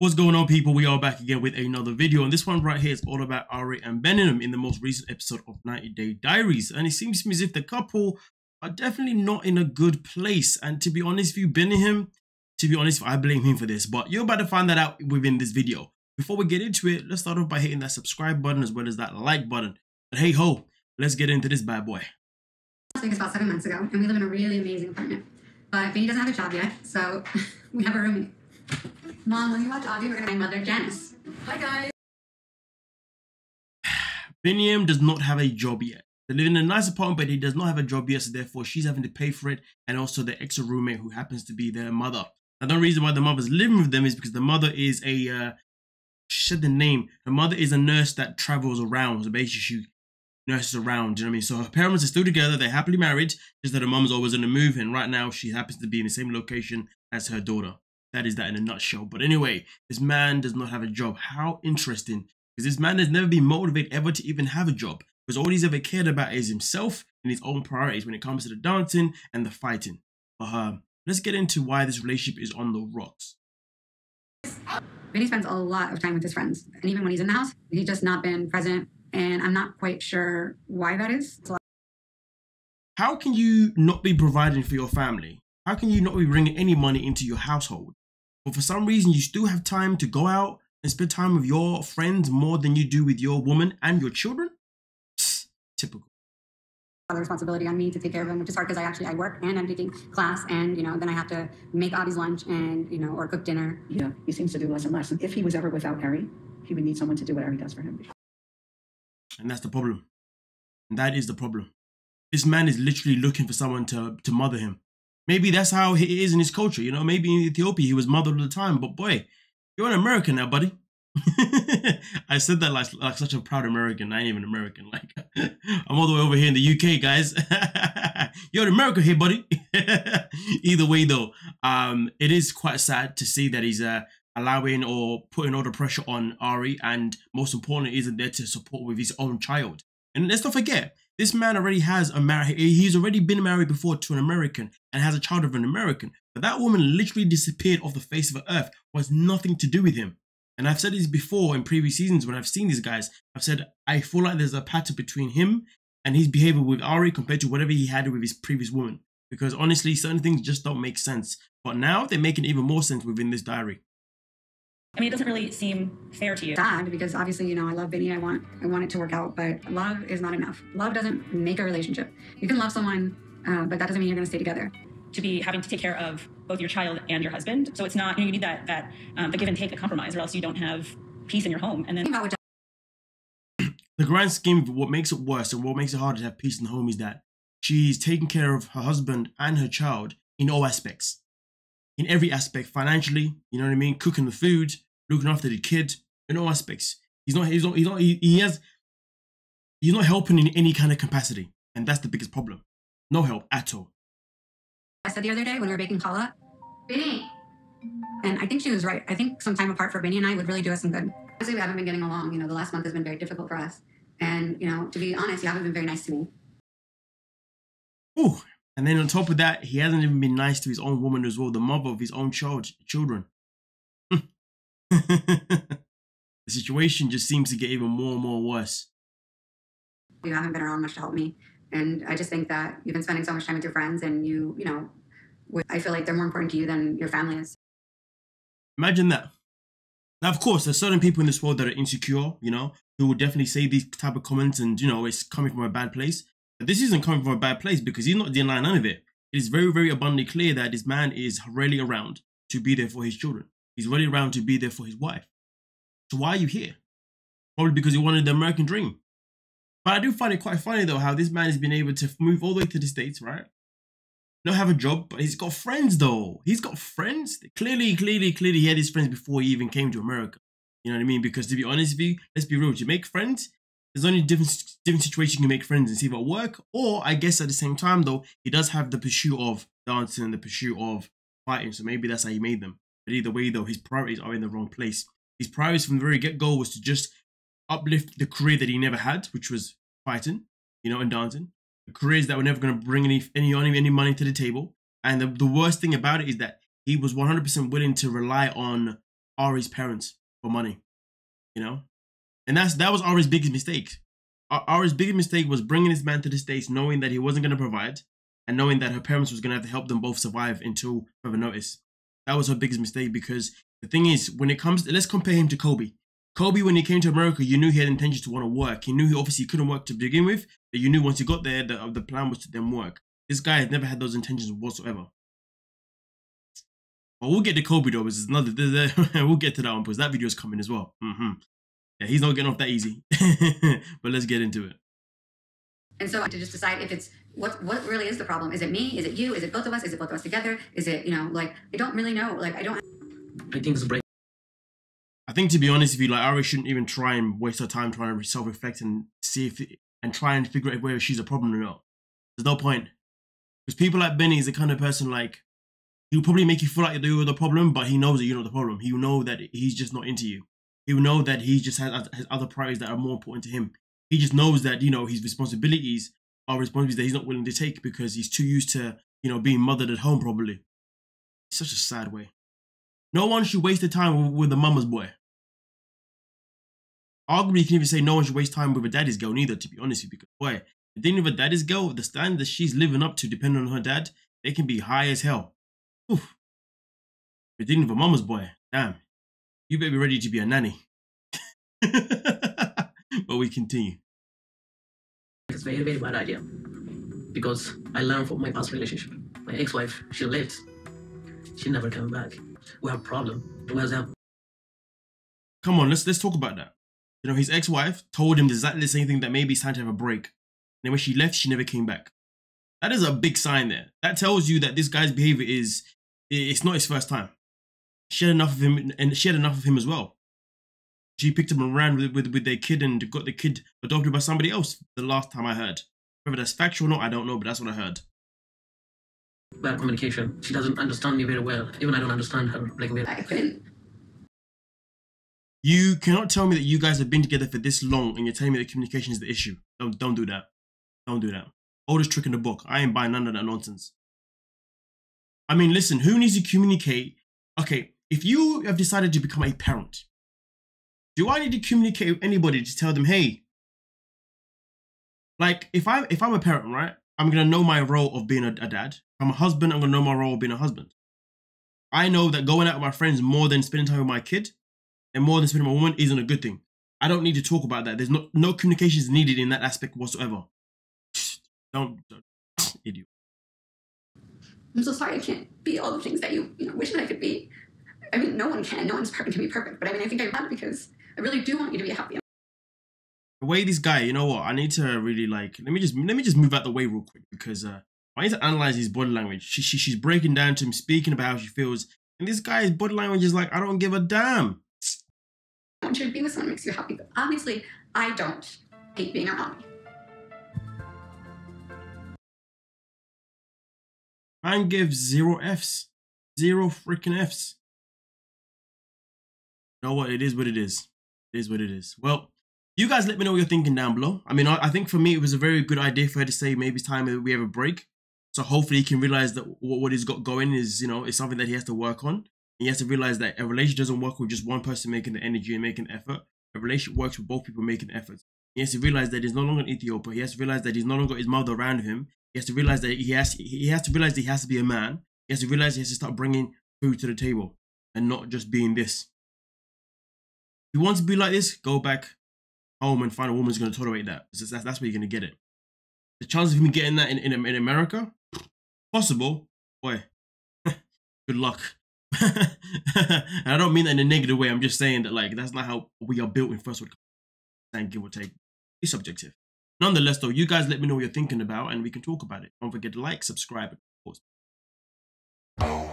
What's going on, people? We are back again with another video, and this one right here is all about Ari and Biniyam in the most recent episode of 90 Day Diaries. And it seems to me as if the couple are definitely not in a good place. And to be honest with you, Biniyam, to be honest, I blame him for this, but you're about to find that out within this video. Before we get into it, let's start off by hitting that subscribe button as well as that like button. But hey ho, let's get into this bad boy. I think it's about seven months ago, and we live in a really amazing apartment. But Bini doesn't have a job yet, so we have a roommate. Mom, when you watch Audrey, we're gonna my mother, Janice. Hi guys. Biniyam does not have a job yet. They live in a nice apartment, but he does not have a job yet, so therefore she's having to pay for it, and also the extra roommate who happens to be their mother. Now, the reason why the mother's living with them is because the mother is a uh, said the name. Her mother is a nurse that travels around. So basically, she nurses around. You know what I mean? So her parents are still together. They're happily married. Just that her mom's always on the move, and right now she happens to be in the same location as her daughter. That is that in a nutshell. But anyway, this man does not have a job. How interesting. Because this man has never been motivated ever to even have a job. Because all he's ever cared about is himself and his own priorities when it comes to the dancing and the fighting. But uh, let's get into why this relationship is on the rocks. Vinny spends a lot of time with his friends. And even when he's in the house, he's just not been present. And I'm not quite sure why that is. How can you not be providing for your family? How can you not be bringing any money into your household? But for some reason you still have time to go out and spend time with your friends more than you do with your woman and your children? Psst, typical. The responsibility on me to take care of him, which is hard because I actually I work and I'm taking class, and you know then I have to make Avi's lunch and you know or cook dinner. Yeah, he seems to do less and less. And if he was ever without Ari, he would need someone to do what Ari does for him. And that's the problem. And that is the problem. This man is literally looking for someone to to mother him. Maybe that's how he is in his culture. You know, maybe in Ethiopia he was mothered all the time. But boy, you're an American now, buddy. I said that like, like such a proud American. I ain't even American. Like I'm all the way over here in the UK, guys. you're an American here, buddy. Either way, though, um, it is quite sad to see that he's uh, allowing or putting all the pressure on Ari, and most importantly, isn't there to support with his own child. And let's not forget, this man already has a married, he's already been married before to an American and has a child of an American. But that woman literally disappeared off the face of the earth, was nothing to do with him. And I've said this before in previous seasons when I've seen these guys. I've said I feel like there's a pattern between him and his behavior with Ari compared to whatever he had with his previous woman. Because honestly, certain things just don't make sense. But now they're making even more sense within this diary. I mean, it doesn't really seem fair to you. Sad because obviously, you know, I love Vinny. I want, I want it to work out, but love is not enough. Love doesn't make a relationship. You can love someone, uh, but that doesn't mean you're going to stay together. To be having to take care of both your child and your husband, so it's not you, know, you need that that um, the give and take, the compromise, or else you don't have peace in your home. And then the grand scheme of what makes it worse and what makes it harder to have peace in the home is that she's taking care of her husband and her child in all aspects in every aspect, financially, you know what I mean, cooking the food, looking after the kid, in all aspects. He's not, he's not, he's not, he, he has, he's not helping in any kind of capacity. And that's the biggest problem. No help at all. I said the other day when we were baking challah, Bini. And I think she was right. I think some time apart for Bini and I would really do us some good. Obviously, we haven't been getting along. You know, the last month has been very difficult for us. And, you know, to be honest, you haven't been very nice to me. Ooh, and then on top of that, he hasn't even been nice to his own woman as well, the mother of his own child, children. the situation just seems to get even more and more worse. You haven't been around much to help me. And I just think that you've been spending so much time with your friends and you, you know, I feel like they're more important to you than your family is. Imagine that. Now, of course, there's certain people in this world that are insecure, you know, who will definitely say these type of comments and, you know, it's coming from a bad place. This isn't coming from a bad place because he's not denying none of it. It is very, very abundantly clear that this man is really around to be there for his children. He's really around to be there for his wife. So why are you here? Probably because he wanted the American dream. But I do find it quite funny though how this man has been able to move all the way to the States, right? Not have a job, but he's got friends though. He's got friends. Clearly, clearly, clearly he had his friends before he even came to America. You know what I mean? Because to be honest with you, let's be real, to make friends, there's only different different situations you can make friends and see about work. Or I guess at the same time though, he does have the pursuit of dancing and the pursuit of fighting. So maybe that's how he made them. But either way though, his priorities are in the wrong place. His priorities from the very get-go was to just uplift the career that he never had, which was fighting, you know, and dancing. The careers that were never going to bring any any any money to the table. And the, the worst thing about it is that he was 100% willing to rely on Ari's parents for money, you know, and that's that was Ari's biggest mistake. Ari's biggest mistake was bringing this man to the states, knowing that he wasn't going to provide, and knowing that her parents was going to have to help them both survive until further notice. That was her biggest mistake because the thing is, when it comes, to, let's compare him to Kobe. Kobe, when he came to America, you knew he had intentions to want to work. He knew he obviously couldn't work to begin with, but you knew once he got there, the, the plan was to then work. This guy has never had those intentions whatsoever. But we'll get to Kobe though. because is another. we'll get to that one because that video is coming as well. hmm Yeah, he's not getting off that easy. but let's get into it. And so to just decide if it's what what really is the problem. Is it me? Is it you? Is it both of us? Is it both of us together? Is it you know like I don't really know. Like I don't. I think it's break. I think to be honest with you, like Ari shouldn't even try and waste her time trying to self-reflect and see if and try and figure out whether she's a problem or not. There's no point. Because people like Bini is the kind of person like he'll probably make you feel like you're the problem, but he knows that you're not the problem. He'll know that he's just not into you. He'll know that he just has, has other priorities that are more important to him. He just knows that, you know, his responsibilities are responsibilities that he's not willing to take because he's too used to, you know, being mothered at home probably. It's such a sad way. No one should waste their time with, a mama's boy. Arguably, you can even say no one should waste time with a daddy's girl neither, to be honest with you. Because, boy, the thing with a daddy's girl, the standard that she's living up to, depending on her dad, they can be high as hell. Oof. But dealing with a mama's boy, damn, you better be ready to be a nanny. but we continue. It's very, very bad idea. Because I learned from my past relationship. My ex-wife, she left. She never came back. We have problem. It was a Come on, let's let's talk about that. You know, his ex-wife told him exactly the same thing that maybe it's time to have a break. And then when she left, she never came back. That is a big sign there. That tells you that this guy's behavior is it's not his first time. She had enough of him, and she had enough of him as well. She picked him and ran with, with, with their kid and got the kid adopted by somebody else. The last time I heard, whether that's factual or not, I don't know, but that's what I heard. bad communication. She doesn't understand me very well. Even I don't understand her like very I couldn't. You cannot tell me that you guys have been together for this long and you're telling me that communication is the issue. Don't don't do that. Don't do that. Oldest trick in the book. I ain't buying none of that nonsense. I mean, listen, who needs to communicate? Okay, if you have decided to become a parent, do I need to communicate with anybody to tell them, hey, like if I'm if I'm a parent, right, I'm gonna know my role of being a, a dad. If I'm a husband, I'm gonna know my role of being a husband. I know that going out with my friends more than spending time with my kid and more than spending with my woman isn't a good thing. I don't need to talk about that. There's no no communication is needed in that aspect whatsoever. Don't, don't idiot. I'm so sorry I can't be all the things that you, you know, wish that I could be. I mean, no one can. No one's perfect can be perfect. But I mean, I think I want because I really do want you to be happy. The way this guy, you know what? I need to really like. Let me just let me just move out the way real quick because uh, I need to analyze his body language. She, she she's breaking down to him, speaking about how she feels, and this guy's body language is like, I don't give a damn. I want you to be with someone makes you happy. But obviously, I don't hate being around me. Man gives zero Fs, zero freaking Fs. You know what? It is what it is. It is what it is. Well, you guys let me know what you're thinking down below. I mean, I, I think for me, it was a very good idea for her to say maybe it's time that we have a break. So hopefully he can realize that what, what he's got going is, you know, is something that he has to work on. And he has to realize that a relationship doesn't work with just one person making the energy and making the effort. A relationship works with both people making the effort. He has to realize that he's no longer an Ethiopia. He has to realize that he's no longer his mother around him. He has to realize that he has he has to realize that he has to be a man. He has to realize he has to start bringing food to the table and not just being this. You want to be like this, go back home and find a woman who's going to tolerate that. That's, that's, where you're going to get it. The chances of him getting that in, in, in America, possible. Boy, good luck. and I don't mean that in a negative way. I'm just saying that like that's not how we are built in first world. And give or take, it's subjective. Nonetheless, though, you guys let me know what you're thinking about, and we can talk about it. Don't forget to like, subscribe, and of course,